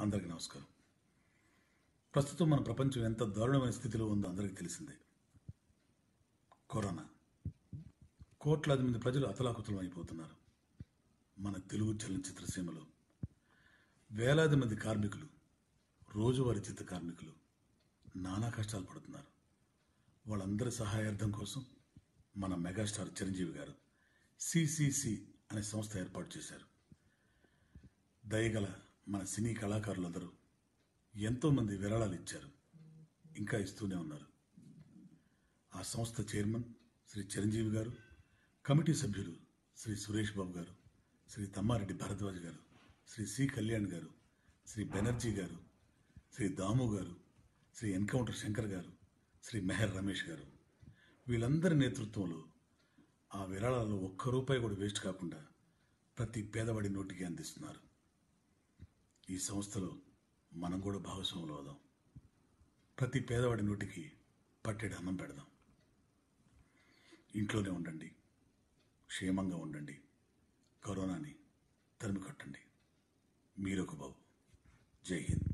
అందరికీ నమస్కారం. ప్రస్తుతం మన ప్రపంచం ఎంత దారుణమైన స్థితిలో ఉందో అందరికీ తెలిసిందే. కరోనా. కోట్లాది మంది ప్రజలు అతలాకుతలం అయిపోతున్నారు. మన తెలుగు చలనచిత్ర సీమలో వేలాది మంది కార్మికులు రోజువారీ చిత్ర కార్మికులు నానా కష్టాలు పడుతున్నారు. వాళ్ళందరి సహాయార్థం కోసం మన మెగాస్టార్ చిరంజీవి గారు సిసిసి అనే సంస్థ ఏర్పాటు చేశారు. దయగల మన సినీ కళాకారులందరూ ఎంతోమంది విరాళాలు ఇచ్చారు. ఇంకా ఇస్తూనే ఉన్నారు. ఆ సంస్థ చైర్మన్ శ్రీ చిరంజీవి గారు కమిటీ సభ్యులు శ్రీ సురేష్ బాబు గారు శ్రీ తమ్మారెడ్డి భరద్వాజ్ గారు శ్రీ సి కళ్యాణ్ గారు శ్రీ బెనర్జీ గారు శ్రీ దాము గారు శ్రీ ఎన్కౌంటర్ శంకర్ గారు శ్రీ మెహర్ రమేష్ గారు. వీళ్ళందరి నేతృత్వంలో ఆ విరాళాలు ఒక్క రూపాయి కూడా వేస్ట్ కాకుండా ప్రతి పేదవాడి నోటికి అందిస్తున్నారు. ఈ సంస్థలో మనం కూడా భాగస్వాములు అవుదాం. ప్రతి పేదవాడి నోటికి పట్టెడు అన్నం పెడదాం. ఇంట్లోనే ఉండండి. క్షేమంగా ఉండండి. కరోనాని తరిమి కొట్టండి. మీరొక బాబు. జై హింద్.